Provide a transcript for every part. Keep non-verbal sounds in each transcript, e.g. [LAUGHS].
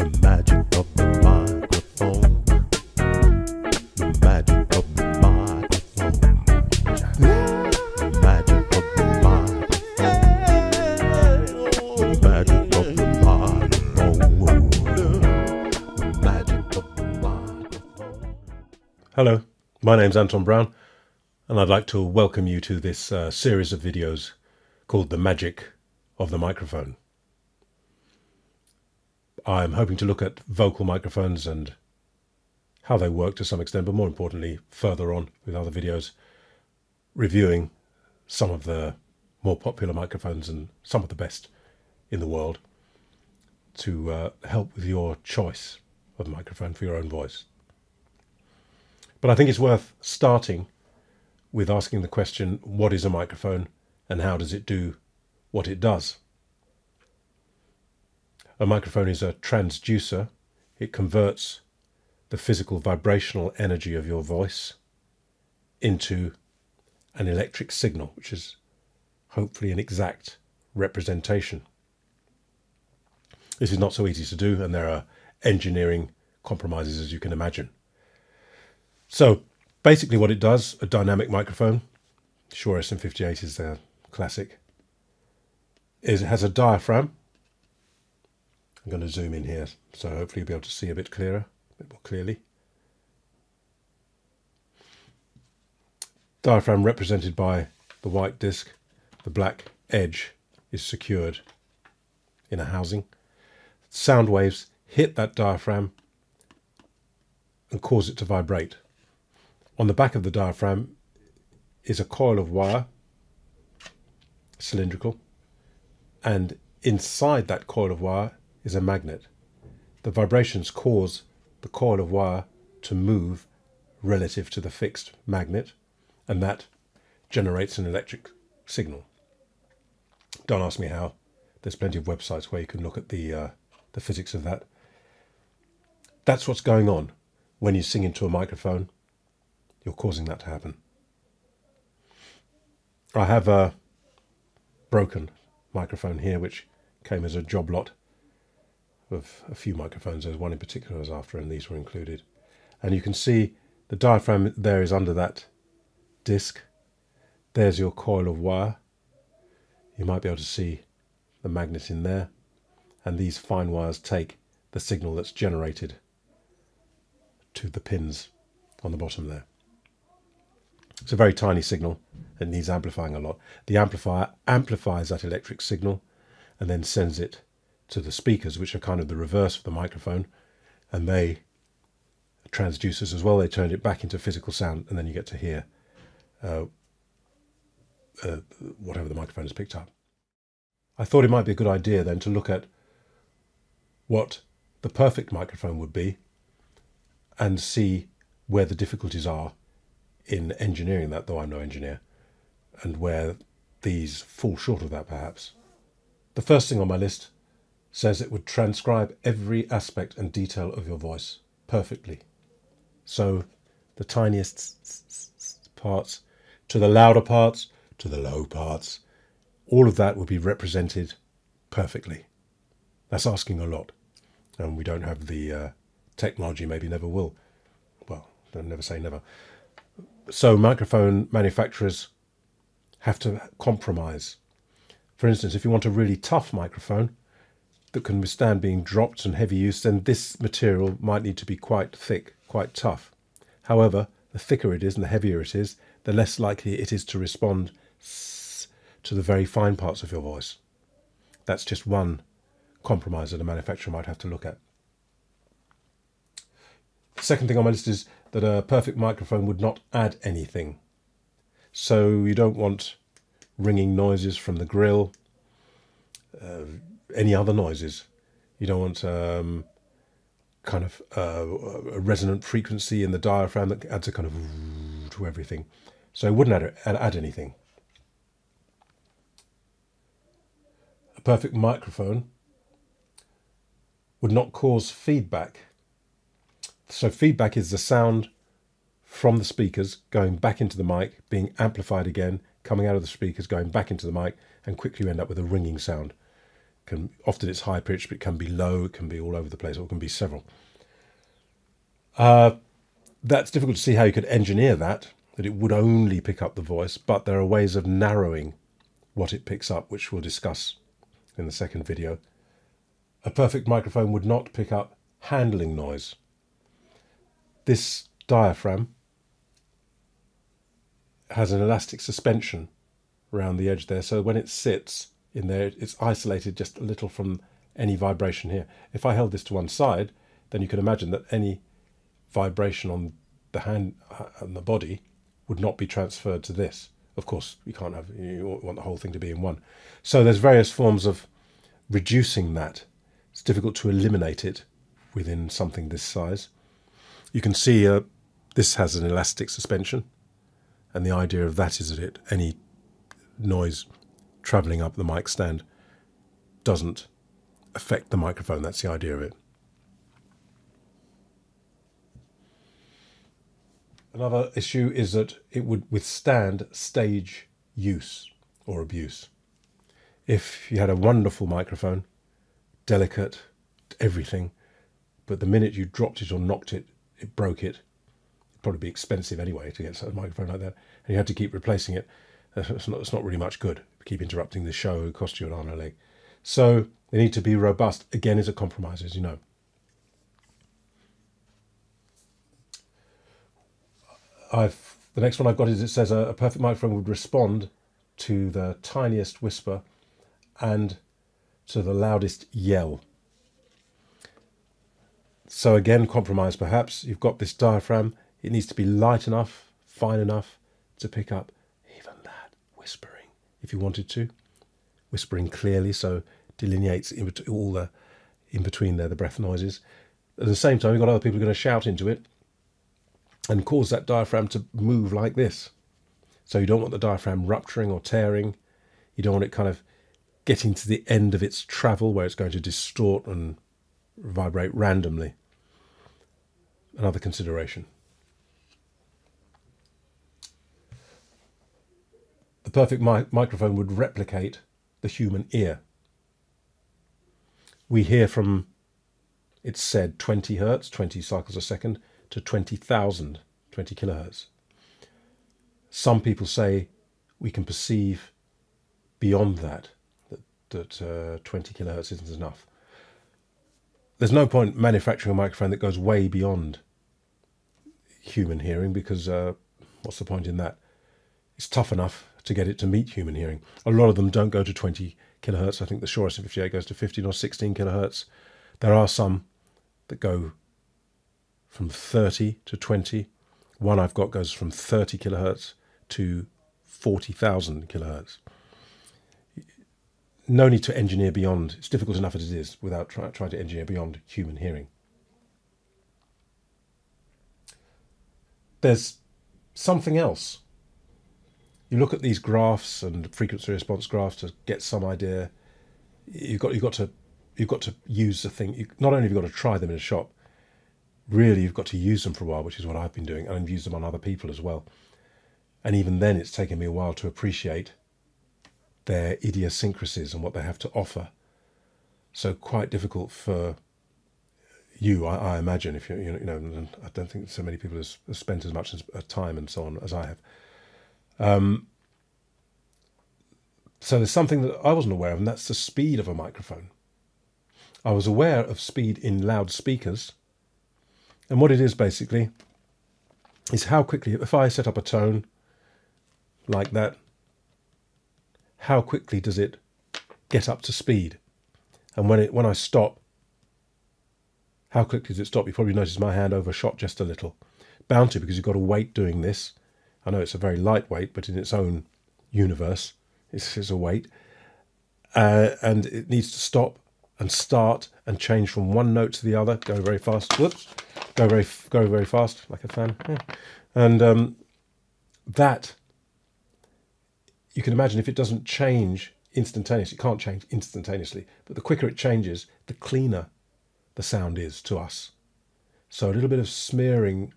Magic of the microphone. Magic of the microphone. Magic of the microphone. Hello, my name's Anton Browne, and I'd like to welcome you to this uh, series of videos called The Magic of the Microphone. I'm hoping to look at vocal microphones and how they work to some extent, but more importantly, further on with other videos, reviewing some of the more popular microphones and some of the best in the world to uh, help with your choice of microphone for your own voice. But I think it's worth starting with asking the question what is a microphone and how does it do what it does? A microphone is a transducer, it converts the physical vibrational energy of your voice into an electric signal, which is hopefully an exact representation. This is not so easy to do, and there are engineering compromises as you can imagine. So basically what it does, a dynamic microphone, Shure SM58 is a classic, is it has a diaphragm. I'm going to zoom in here, so hopefully you'll be able to see a bit clearer, a bit more clearly. Diaphragm represented by the white disc, the black edge is secured in a housing. Sound waves hit that diaphragm and cause it to vibrate. On the back of the diaphragm is a coil of wire, cylindrical, and inside that coil of wire is a magnet. The vibrations cause the coil of wire to move relative to the fixed magnet, and that generates an electric signal. Don't ask me how. There's plenty of websites where you can look at the uh, the physics of that. That's what's going on when you sing into a microphone you're causing that to happen. I have a broken microphone here, which came as a job lot of a few microphones. There's one in particular I was after, and these were included. And you can see the diaphragm there is under that disc. There's your coil of wire. You might be able to see the magnet in there. And these fine wires take the signal that's generated to the pins on the bottom there. It's a very tiny signal. It needs amplifying a lot. The amplifier amplifies that electric signal and then sends it to the speakers, which are kind of the reverse of the microphone. And they, transducers as well, they turn it back into physical sound and then you get to hear uh, uh, whatever the microphone has picked up. I thought it might be a good idea then to look at what the perfect microphone would be and see where the difficulties are in engineering that, though I'm no engineer, and where these fall short of that perhaps. The first thing on my list says it would transcribe every aspect and detail of your voice perfectly. So the tiniest parts to the louder parts to the low parts, all of that would be represented perfectly. That's asking a lot, and we don't have the uh, technology, maybe never will. Well, don't never say never so microphone manufacturers have to compromise. For instance, if you want a really tough microphone that can withstand being dropped and heavy use, then this material might need to be quite thick, quite tough. However, the thicker it is and the heavier it is, the less likely it is to respond to the very fine parts of your voice. That's just one compromise that a manufacturer might have to look at. Second thing on my list is that a perfect microphone would not add anything. So you don't want ringing noises from the grill, uh, any other noises. You don't want um, kind of uh, a resonant frequency in the diaphragm that adds a kind of to everything. So it wouldn't add, add, add anything. A perfect microphone would not cause feedback so feedback is the sound from the speakers going back into the mic, being amplified again, coming out of the speakers, going back into the mic, and quickly you end up with a ringing sound can often it's high pitched, but it can be low. It can be all over the place, or it can be several. Uh, that's difficult to see how you could engineer that that it would only pick up the voice, but there are ways of narrowing what it picks up, which we'll discuss in the second video. A perfect microphone would not pick up handling noise. This diaphragm has an elastic suspension around the edge there, so when it sits in there, it's isolated just a little from any vibration here. If I held this to one side, then you can imagine that any vibration on the hand and the body would not be transferred to this. Of course, you can't have you want the whole thing to be in one. So there's various forms of reducing that. It's difficult to eliminate it within something this size. You can see uh, this has an elastic suspension, and the idea of that is that it any noise travelling up the mic stand doesn't affect the microphone. That's the idea of it. Another issue is that it would withstand stage use or abuse. If you had a wonderful microphone, delicate, everything, but the minute you dropped it or knocked it, it broke it. It'd probably be expensive anyway to get a microphone like that, and you had to keep replacing it. [LAUGHS] It's not, it's not really much good. Keep interrupting the show, it cost you an arm and a leg. So they need to be robust. Again, is a compromise, as you know. I've the next one I've got is it says a, a perfect microphone would respond to the tiniest whisper and to the loudest yell. So again, compromise perhaps. You've got this diaphragm. It needs to be light enough, fine enough to pick up even that whispering, if you wanted to. Whispering clearly, so delineates in all the in between there the breath noises. At the same time, you've got other people who are going to shout into it and cause that diaphragm to move like this. So you don't want the diaphragm rupturing or tearing. You don't want it kind of getting to the end of its travel where it's going to distort and vibrate randomly. Another consideration. The perfect mi- microphone would replicate the human ear. We hear from, it's said, 20 hertz, 20 cycles a second, to 20,000, 20 kilohertz. Some people say we can perceive beyond that, that, that uh, 20 kilohertz isn't enough. There's no point manufacturing a microphone that goes way beyond human hearing because uh, what's the point in that? It's tough enough to get it to meet human hearing. A lot of them don't go to 20 kilohertz. I think the Shure SM58 goes to 15 or 16 kilohertz. There are some that go from 30 to 20. One I've got goes from 30 kilohertz to 40,000 kilohertz. No need to engineer beyond. It's difficult enough as it is without try, trying to engineer beyond human hearing. There's something else. You look at these graphs and frequency response graphs to get some idea. You've got you've got to you've got to use the thing. You, not only have you got to try them in a shop, really you've got to use them for a while, which is what I've been doing, and I've used them on other people as well. And even then, it's taken me a while to appreciate their idiosyncrasies and what they have to offer. So quite difficult for you, I, I imagine, if you you know, I don't think so many people have spent as much uh, time and so on as I have. Um, so there's something that I wasn't aware of, and that's the speed of a microphone. I was aware of speed in loudspeakers, and what it is basically is how quickly, if I set up a tone like that, how quickly does it get up to speed? And when it when I stop, how quickly does it stop? You probably notice my hand overshot just a little. Bound to because you've got a weight doing this. I know it's a very lightweight, but in its own universe, it's, it's a weight. Uh, and it needs to stop and start and change from one note to the other, go very fast. Whoops, go very go very fast like a fan, yeah. and um, that you can imagine if it doesn't change instantaneously, it can't change instantaneously, but the quicker it changes, the cleaner the sound is to us. So a little bit of smearing,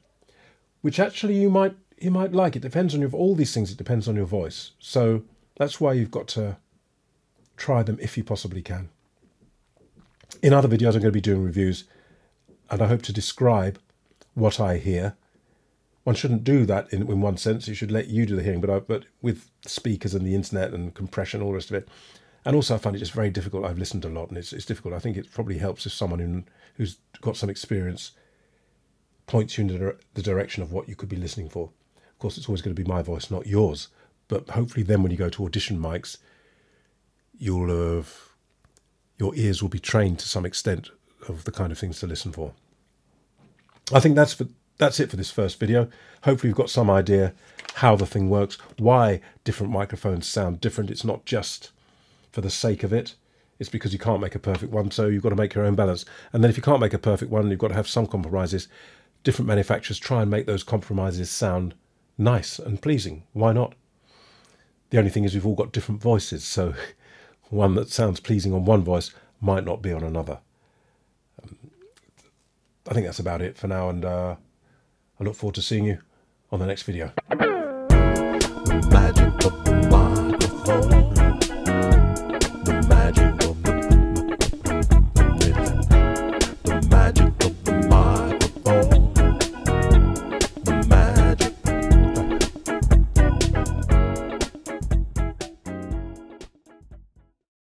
which actually you might you might like. It depends on your all these things. It depends on your voice. So that's why you've got to try them if you possibly can. In other videos, I'm going to be doing reviews, and I hope to describe what I hear. One shouldn't do that in, in one sense. You should let you do the hearing, but I, but with speakers and the internet and compression, all the rest of it. And also, I find it just very difficult. I've listened a lot, and it's, it's difficult. I think it probably helps if someone who, who's got some experience points you in the direction of what you could be listening for. Course, it's always going to be my voice, not yours. But hopefully, then when you go to audition mics, you'll have your ears will be trained to some extent of the kind of things to listen for. I think that's for, that's it for this first video. Hopefully you've got some idea how the thing works, why different microphones sound different. It's not just for the sake of it. It's because you can't make a perfect one, so you've got to make your own balance. And then if you can't make a perfect one, you've got to have some compromises. Different manufacturers try and make those compromises sound nice and pleasing. Why not? The only thing is we've all got different voices, so [LAUGHS] one that sounds pleasing on one voice might not be on another. Um, I think that's about it for now, and uh, I look forward to seeing you on the next video.